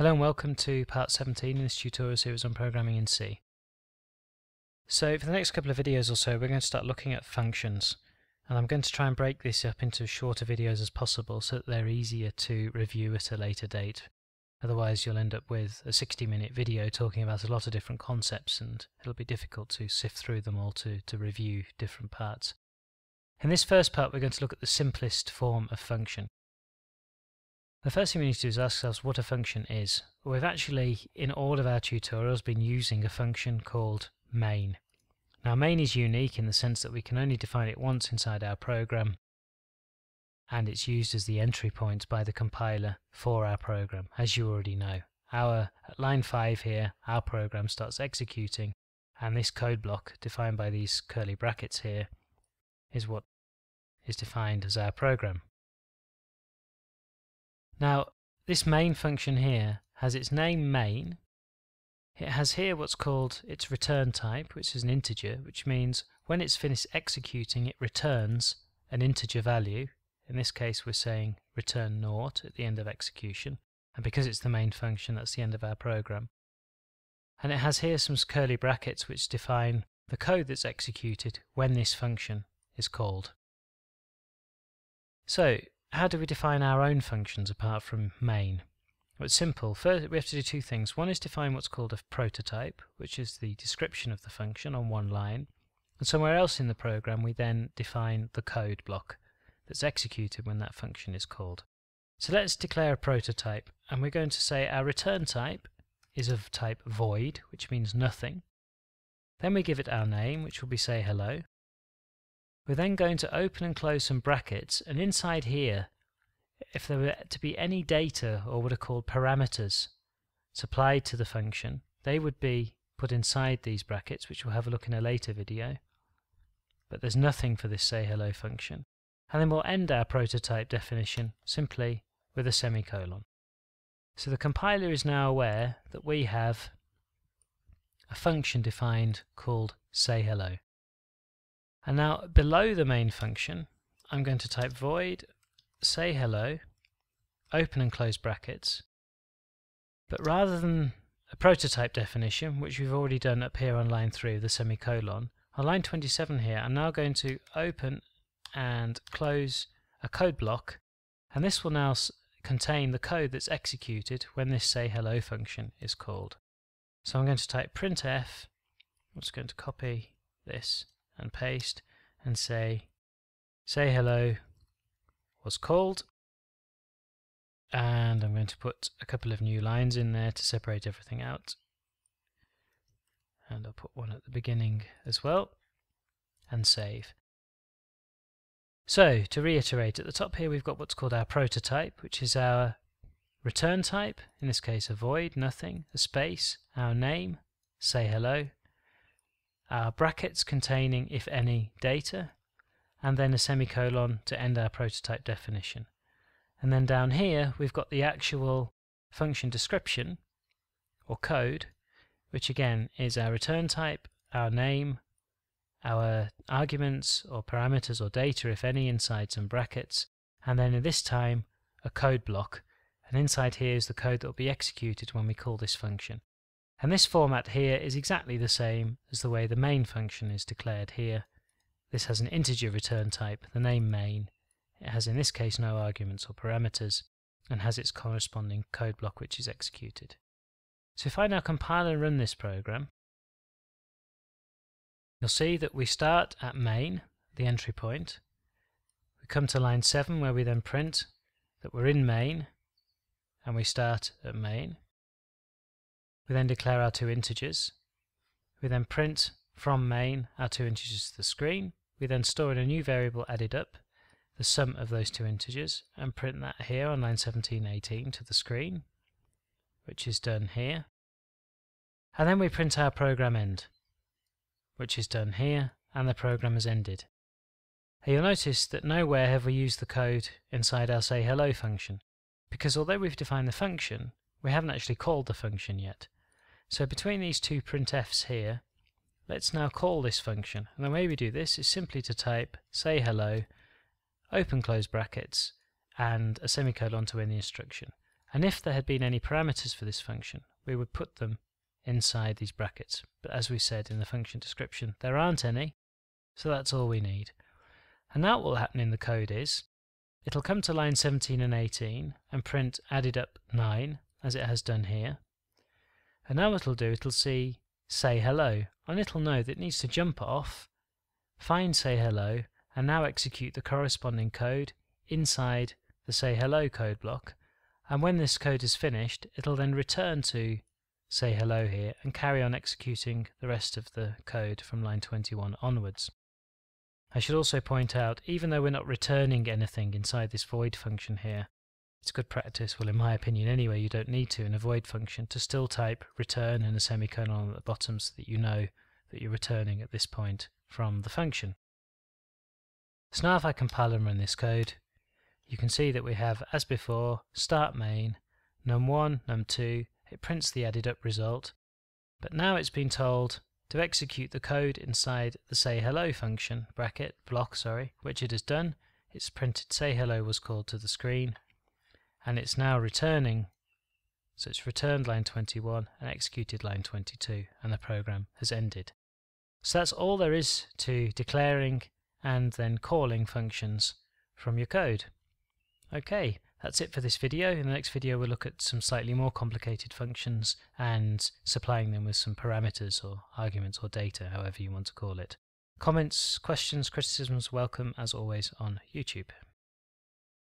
Hello and welcome to part 17 in this tutorial series on programming in C. So for the next couple of videos or so we're going to start looking at functions and I'm going to try and break this up into shorter videos as possible so that they're easier to review at a later date. Otherwise you'll end up with a 60 minute video talking about a lot of different concepts and it'll be difficult to sift through them all to, to review different parts. In this first part we're going to look at the simplest form of function. The first thing we need to do is ask ourselves what a function is. We've actually, in all of our tutorials, been using a function called main. Now main is unique in the sense that we can only define it once inside our program and it's used as the entry point by the compiler for our program, as you already know. Our At line 5 here, our program starts executing and this code block, defined by these curly brackets here, is what is defined as our program. Now, this main function here has its name main. It has here what's called its return type, which is an integer, which means when it's finished executing, it returns an integer value. In this case, we're saying return naught at the end of execution. And because it's the main function, that's the end of our program. And it has here some curly brackets which define the code that's executed when this function is called. So how do we define our own functions apart from main? Well, it's simple. First, we have to do two things. One is define what's called a prototype, which is the description of the function on one line. And somewhere else in the program, we then define the code block that's executed when that function is called. So let's declare a prototype, and we're going to say our return type is of type void, which means nothing. Then we give it our name, which will be say hello. We're then going to open and close some brackets, and inside here, if there were to be any data, or what are called parameters, supplied to the function, they would be put inside these brackets, which we'll have a look in a later video. But there's nothing for this say hello function. And then we'll end our prototype definition simply with a semicolon. So the compiler is now aware that we have a function defined called say hello. And now below the main function, I'm going to type void say hello, open and close brackets. But rather than a prototype definition, which we've already done up here on line 3 with the semicolon, on line 27 here, I'm now going to open and close a code block, and this will now contain the code that's executed when this say hello function is called. So I'm going to type printf, I'm just going to copy this and paste and say say hello was called. And I'm going to put a couple of new lines in there to separate everything out. And I'll put one at the beginning as well and save. So to reiterate at the top here we've got what's called our prototype which is our return type, in this case a void, nothing, a space, our name, say hello, our brackets containing, if any, data, and then a semicolon to end our prototype definition. And then down here, we've got the actual function description, or code, which again is our return type, our name, our arguments or parameters or data, if any, inside some brackets, and then in this time, a code block, and inside here is the code that will be executed when we call this function. And this format here is exactly the same as the way the main function is declared here. This has an integer return type, the name main. It has in this case no arguments or parameters, and has its corresponding code block which is executed. So if I now compile and run this program, you'll see that we start at main, the entry point. We come to line 7 where we then print that we're in main, and we start at main. We then declare our two integers. We then print from main our two integers to the screen. We then store in a new variable added up the sum of those two integers and print that here on line 17, 18 to the screen, which is done here. And then we print our program end, which is done here, and the program has ended. And you'll notice that nowhere have we used the code inside our say hello function, because although we've defined the function, we haven't actually called the function yet. So between these two printfs here, let's now call this function. And the way we do this is simply to type say hello, open close brackets, and a semicolon to end the instruction. And if there had been any parameters for this function, we would put them inside these brackets. But as we said in the function description, there aren't any, so that's all we need. And now what will happen in the code is, it'll come to line 17 and 18 and print added up 9, as it has done here. And now it'll do, it'll see say hello, and it'll know that it needs to jump off, find say hello, and now execute the corresponding code inside the say hello code block. And when this code is finished, it'll then return to say hello here and carry on executing the rest of the code from line 21 onwards. I should also point out, even though we're not returning anything inside this void function here, it's good practice, well in my opinion anyway, you don't need to in a void function to still type return and a semicolon at the bottom so that you know that you're returning at this point from the function. So now if I compile and run this code, you can see that we have, as before, start main, num1, num2, it prints the added up result, but now it's been told to execute the code inside the say hello function, bracket, block, sorry, which it has done. It's printed say hello was called to the screen, and it's now returning so it's returned line 21 and executed line 22 and the program has ended. So that's all there is to declaring and then calling functions from your code. Okay, that's it for this video. In the next video we'll look at some slightly more complicated functions and supplying them with some parameters or arguments or data, however you want to call it. Comments, questions, criticisms welcome as always on YouTube.